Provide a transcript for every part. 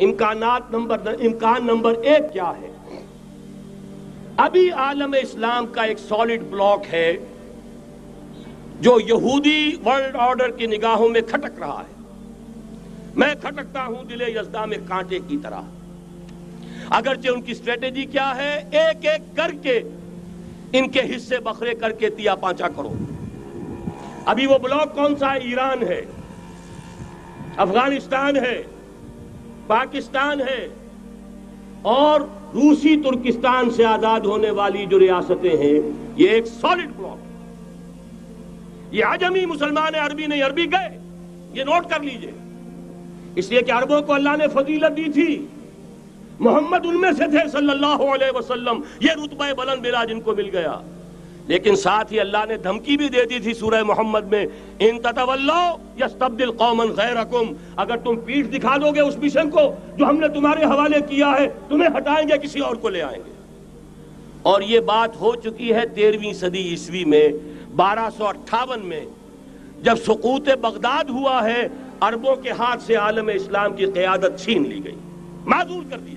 इम्कानात number इम्कान number एक क्या है? अभी आलम इस्लाम का एक सॉलिड ब्लॉक है, जो यहूदी वर्ल्ड ऑर्डर की निगाहों में खटक रहा है। मैं खटकता हूँ दिले यजदा में कांटे की तरह। अगरचे उनकी स्ट्रेटेजी क्या है? एक एक करके इनके हिस्से बखरे करके दिया पांचा करो। अभी वो ब्लॉक कौन सा है? ईरान है, अफ़गानिस्तान है पाकिस्तान है और रूसी तुर्किस्तान से आज़ाद होने वाली जो रियासतें हैं, ये एक सॉलिड ब्लॉक ये आजमी मुसलमान है, अरबी नहीं, अरबी गए। ये नोट कर लीजिए। इसलिए कि अरबों को अल्लाह ने फजीलत दी थी। मोहम्मद उनमें से थे, सल्लल्लाहु अलैहि वसल्लम। ये रुतबा बुलंद मिला जिनको मिल गया। लेकिन साथ ही अल्लाह ने धमकी भी दे दी थी सूरह मोहम्मद में, इन ततवल्लो कौमन गैरकुम, अगर तुम पीठ दिखा दोगे उस मिशन को जो हमने तुम्हारे हवाले किया है, तुम्हें हटाएँगे, किसी और को ले आएँगे। और ये बात हो चुकी है तेरहवीं सदी ईस्वी में, बारह सौ अट्ठावन में, जब सकूत बगदाद हुआ है, अरबों के हाथ से आलम इस्लाम की क्यादत छीन ली गई, माजूर कर दिया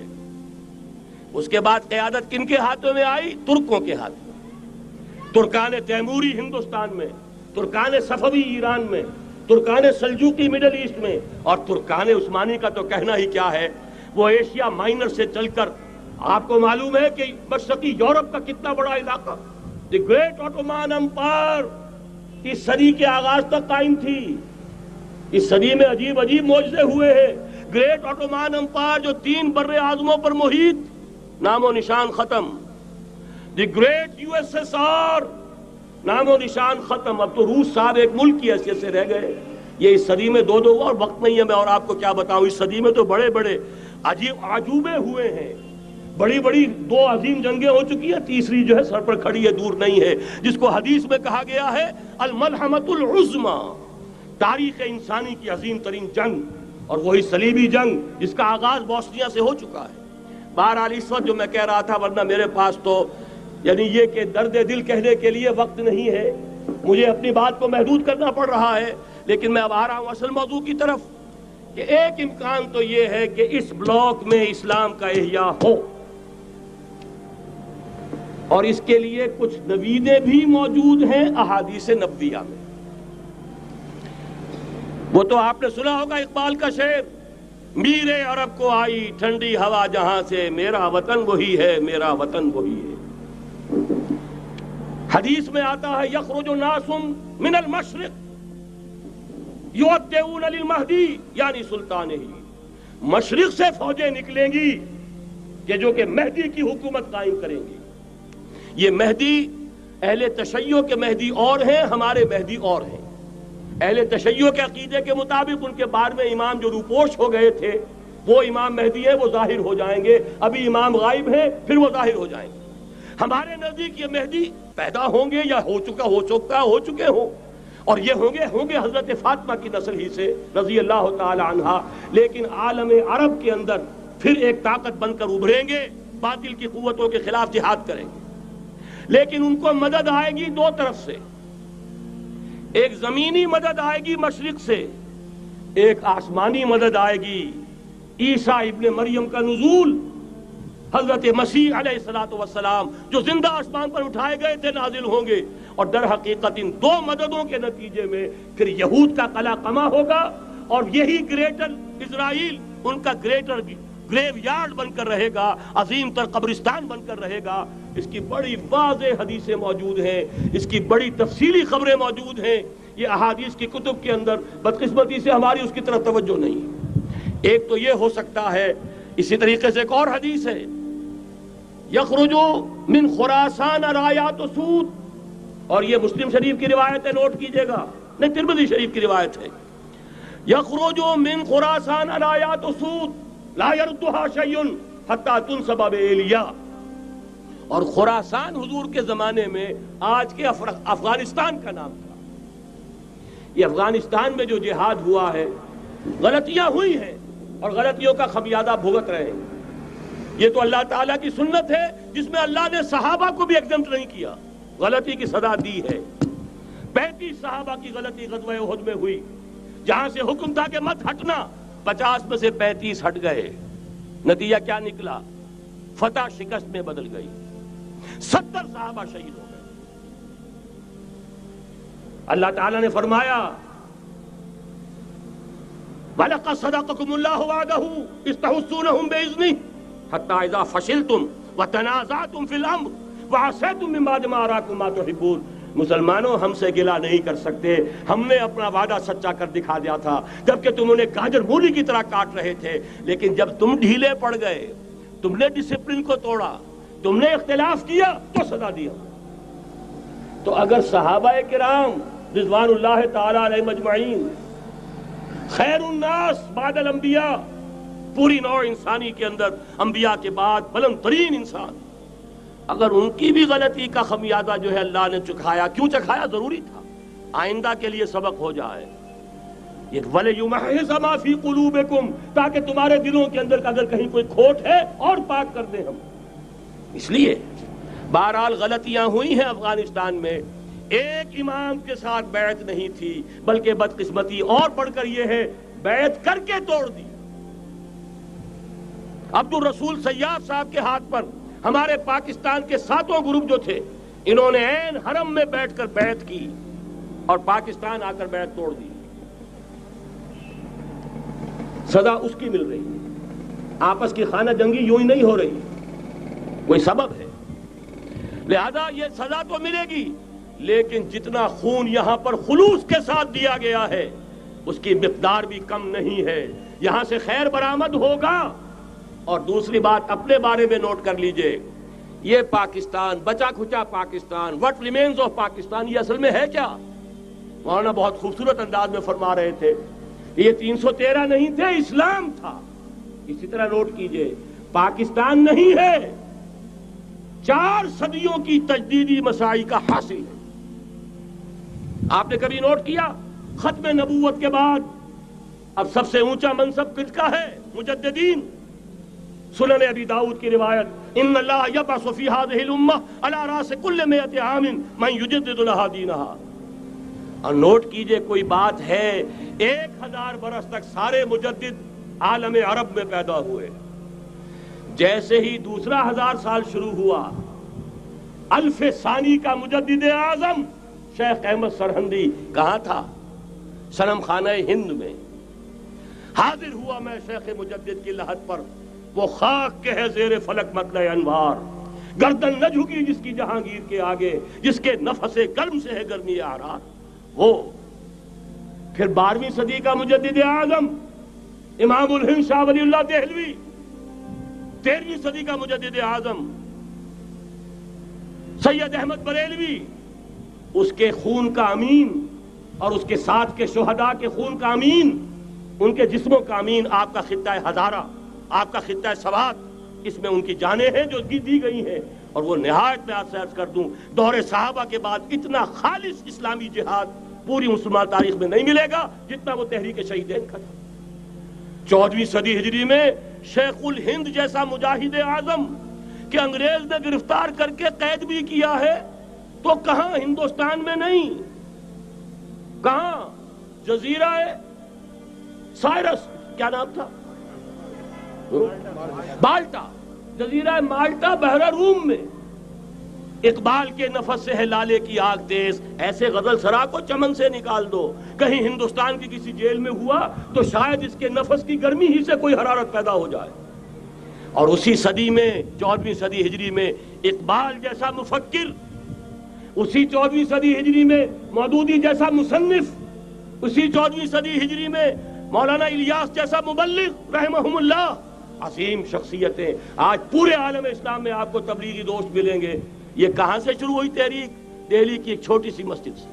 उसके बाद क्यादत किन के हाथों में आई? तुर्कों के हाथ में। तुर्कान तैमूरी हिंदुस्तान में तुर्कान सफवी ईरान में तुर्कान सलजूकी मिडल ईस्ट में और तुर्कान उस्मानी का तो कहना ही क्या है? वो एशिया माइनर से चलकर, आपको मालूम है कि मशरकी यूरोप का कितना बड़ा इलाका? द ग्रेट ऑटोमान अंपायर इस सदी के आगाज़ तक कायम थी। इस सदी में अजीब अजीब मौजे हुए हैं। ग्रेट ऑटोमान अंपायर जो तीन बर्रे आजमों पर मोहित, नामो निशान खत्म। द ग्रेट यूएसएसआर नामो निशान खत्म। अब तो रूस साहब एक मुल्क की हैसियत से रह गए। ये इस सदी में दो दो और वक्त नहीं है, मैं और आपको क्या बताऊँ, इस सदी में तो बड़े बड़े अजीब आजूबे हुए हैं। बड़ी बड़ी दो अजीम जंगें हो चुकी है, तीसरी जो है सर पर खड़ी है, दूर नहीं है। जिसको हदीस में कहा गया है, अलमलहमतुल उज़्मा, तारीख इंसानी की अजीम तरीन जंग। और वही सलीबी जंग, जिसका आगाज़ बॉस्निया से हो चुका है। बहरहाल इस वक्त जो मैं कह रहा था, वरना मेरे पास तो यानी ये कि दर्द दिल कहने के लिए वक्त नहीं है। मुझे अपनी बात को महदूद करना पड़ रहा है, लेकिन मैं अब आ रहा हूँ असल मौजू की तरफ़ कि एक इम्कान तो ये है कि इस ब्लॉक में इस्लाम का एहिया हो। और इसके लिए कुछ नवीदे भी मौजूद हैं अहादीस नबिया में। वो तो आपने सुना होगा इकबाल का शेर, मीरे अरब को आई ठंडी हवा जहाँ से मेरा वतन वही है, मेरा वतन वही है। हदीस में आता है, यखरुजो नासुम मिनल मशरक। युद्दून महदी, यानी सुल्तान ही। मशरक से फौजें निकलेंगी कि जो कि मेहदी की हुकूमत कायम करेंगी। ये मेहदी, अहले तशैयो के मेहदी और हैं, हमारे मेहदी और हैं। अहले तशैयो के अकीदे के मुताबिक उनके बाद में इमाम जो रूपोश हो गए थे, वो इमाम मेहदी है, वो ज़ाहिर हो जाएँगे। अभी इमाम गायब है, फिर वो ज़ाहिर हो जाएँगे। हमारे नज़दीक ये मेहदी पैदा होंगे या हो चुका हो चुका, हो चुके हो। और ये होंगे होंगे हज़रत फातिमा की नस्ल ही से रज़ी अल्लाह तहा लेकिन आलम अरब के अंदर फिर एक ताकत बनकर उभरेंगे, बातिल की कुतों के खिलाफ जिहाद करेंगे। लेकिन उनको मदद आएगी दो तरफ़ से। एक जमीनी मदद आएगी मशरक से, एक आसमानी मदद आएगी। ईसा इब्ने मरियम का नजूल हज़रत मसीह सलाम जो ज़िंदा आसमान पर उठाए गए थे, नाजिल होंगे। और दर हकीकत इन दो मददों के नतीजे में फिर यहूद का कला कमा होगा, और यही ग्रेटर इसराइल उनका ग्रेटर ग्रेव यार्ड बनकर रहेगा, अजीम तर कब्रिस्तान बनकर रहेगा। इसकी बड़ी वाज हदीसें मौजूद हैं, इसकी बड़ी तफसीली खबरें मौजूद हैं। ये अहादीस की कुतुब के अंदर बदकिस्मती से हमारी उसकी तरफ़ तवज्जो नहीं एक तो ये हो सकता है, इसी तरीके से एक और हदीस है यखरुजो मिन खुरासान रायात सूद और ये मुस्लिम शरीफ की रिवायत है नोट कीजिएगा। नहीं, तिरमदी शरीफ की रिवायत है। यखरुजो मिन खुरासान रायात सूद लायरदुहा शय्युन हत्ता तुन सबब एलिया और खुरासान हुजूर के जमाने में आज के अफ़गानिस्तान का नाम था। ये अफ़गानिस्तान में जो जिहाद हुआ है, गलतियाँ हुई हैं और गलतियों का खमियाजा भुगत रहे हैं। ये तो अल्लाह ताला की सुन्नत है, जिसमें अल्लाह ने सहाबा को भी एग्ज़ाम नहीं किया। गलती की सजा दी है। पैंतीस सहाबा की गलती गजब में हुई। जहाँ से हुक्म था कि मत हटना, पचास में से पैंतीस हट गए। नतीजा क्या निकला? फतह शिकस्त में बदल गई। सत्तर साहबा शहीद हो गए। अल्लाह ताला ने फरमाया वलका सदाकुमुल्लाहु इस्तहुसूनहुम बेइज्नी। हत्ता इजा फशिलतुम व तनाज़ातुम फिल अम्र व असैतुम मिन बाद मा अराकुम मा तुहिब्बून मुसलमानों हमसे गिला नहीं कर सकते हमने अपना वादा सच्चा कर दिखा दिया था जबकि तुम उन्हें गाजर मूली की तरह काट रहे थे लेकिन जब तुम ढीले पड़ गए तुमने डिसिप्लिन को तोड़ा तुमने इख्तिलाफ किया तो सजा दिया तो अगर सहाबा किराम रिजवान तजमाइन खैर उन्नास बादल अंबिया पूरी नौ इंसानी के अंदर, अंबिया के बाद बुलंद तरीन इंसान। अगर उनकी भी गलती का खमियाजा जो है अल्लाह ने चुकाया, क्यों चखाया? ज़रूरी था। आइंदा के लिए सबक हो जाए। ताकि तुम्हारे दिलों के अंदर अगर कहीं कोई खोट है, और पाक कर दे हम। इसलिए, बहरहाल गलतियाँ हुई हैं अफ़गानिस्तान में। एक इमाम के साथ बैत नहीं थी, बल्कि बदकिस्मती और बढ़कर यह है, बैत करके तोड़ दी। अब्दुल रसूल सैयाद साहब के हाथ पर हमारे पाकिस्तान के सातों ग्रुप जो थे, इन्होंने एन हरम में बैठकर बैत की और पाकिस्तान आकर बैत तोड़ दी। सजा उसकी मिल रही आपस की खाना जंगी यूँ ही नहीं हो रही। कोई सबब है। लिहाजा ये सजा तो मिलेगी, लेकिन जितना खून यहाँ पर खुलूस के साथ दिया गया है, उसकी मिकदार भी कम नहीं है। यहाँ से खैर बरामद होगा। और दूसरी बात अपने बारे में नोट कर लीजिए। ये पाकिस्तान बचा खुचा Pakistan what remains of Pakistan, ये असल में है क्या? मौलाना बहुत खूबसूरत अंदाज में फरमा रहे थे। ये 313 नहीं थे, इस्लाम था। इसी तरह नोट कीजिए, पाकिस्तान नहीं है। चार सदियों की तजदीदी मसाई का हासिल है। आपने कभी नोट किया? खत्म नबूवत के बाद। अब सबसे ऊँचा मनसब किसका है? मुजद्दीन सुनन अबी दाऊद की रिवायत इन और नोट कीजिए, कोई बात है, एक हज़ार बरस तक सारे मुजद्दिद आलम अरब में पैदा हुए। जैसे ही दूसरा हज़ार साल शुरू हुआ, अल्फ सानी का मुजद्दिद आज़म, शेख अहमद सरहंदी कहा था? सनम खाना हिंद में। हाजिर हुआ मैं शेख मुजद्दिद की लहत पर। वो खाक के है जेर फलक मतलब अनवार। गर्दन न झुकी जिसकी जहांगीर के आगे, जिसके नफसे गर्म से है गर्मी आ रहा वो फिर बारहवीं सदी का मुजद आज़म, इमामुल हिंद शाह वलील्ला देहलवी। तेरहवीं सदी का मुजद आज़म, सैयद अहमद बरेलवी, उसके खून का अमीन और उसके साथ के शोहदा के खून का अमीन, उनके जिस्मों का अमीन आपका खिता है हजारा। आपका खिता सवात इसमें उनकी जाने हैं जो दी गई हैं। और वो नहायत में आपसे अर्ज़ कर दूँ, दौरे साहबा के बाद इतना खालिश इस्लामी जिहाद पूरी मुसलमान तारीख में नहीं मिलेगा जितना वो तहरीक शहीद का था। चौदहवीं सदी हिजरी में शेख उल हिंद जैसा मुजाहिद आज़म के अंग्रेज़ ने गिरफ़्तार करके कैद भी किया है तो कहा हिंदुस्तान में नहीं? कहा? जजीरा है साइरस, क्या नाम था? बाल्टा, जजीरा माल्टा बहरा रूम में। इकबाल के नफस से है लाले की आग तेज। ऐसे गज़ल सरा को चमन से निकाल दो। कहीं हिंदुस्तान की किसी जेल में हुआ तो शायद इसके नफस की गर्मी ही से कोई हरारत पैदा हो जाए। और उसी सदी में, चौदहवीं सदी हिजरी में, इकबाल जैसा मुफक्र उसी चौदहवीं सदी हिजरी में, मौदूदी जैसा मुसन्फ उसी चौदहवीं सदी हिजरी में, मौलाना इलियास जैसा मुबल्लिग रहमहुल्लाह असीम शख्सियतें। आज पूरे आलम इस्लाम में आपको तबलीगी दोस्त मिलेंगे। ये कहाँ से शुरू हुई तहरीक? दिल्ली की एक छोटी सी मस्जिद से।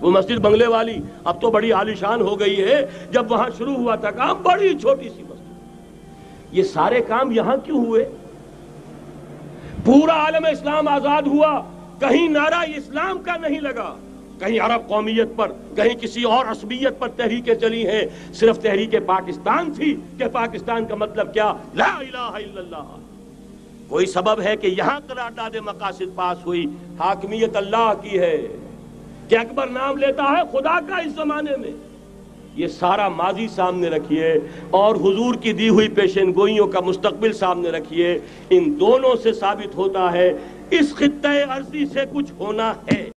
वो मस्जिद बंगले वाली। अब तो बड़ी आलिशान हो गई है। जब वहाँ शुरू हुआ था काम, बड़ी छोटी सी मस्जिद। ये सारे काम यहाँ क्यों हुए? पूरा आलम इस्लाम आज़ाद हुआ। कहीं नारा इस्लाम का नहीं लगा। कहीं अरब कौमियत पर, कहीं किसी और असबियत पर तहरीकें चली हैं। सिर्फ़ तहरीक पाकिस्तान थी कि पाकिस्तान का मतलब क्या? ला इलाहा कोई सबब है कि यहाँ करारदाद मकासद पास हुई, हाकमियत अल्लाह की है। कि अकबर नाम लेता है खुदा का इस जमाने में। ये सारा माजी सामने रखिए और हुजूर की दी हुई पेशन गोइयों का मुस्तकबिल सामने रखिए। इन दोनों से साबित होता है, इस खत्े अर्जी से कुछ होना है।